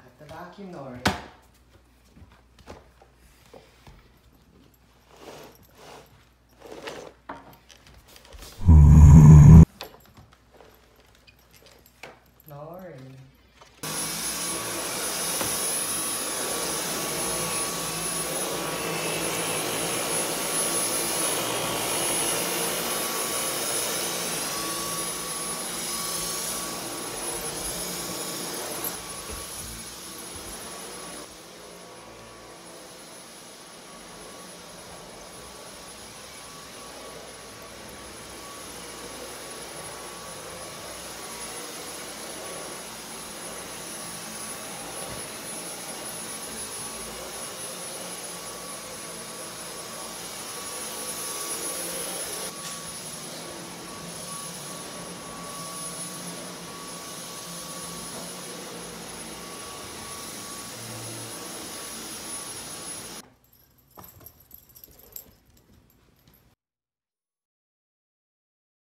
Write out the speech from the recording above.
at the vacuum door. Lorry.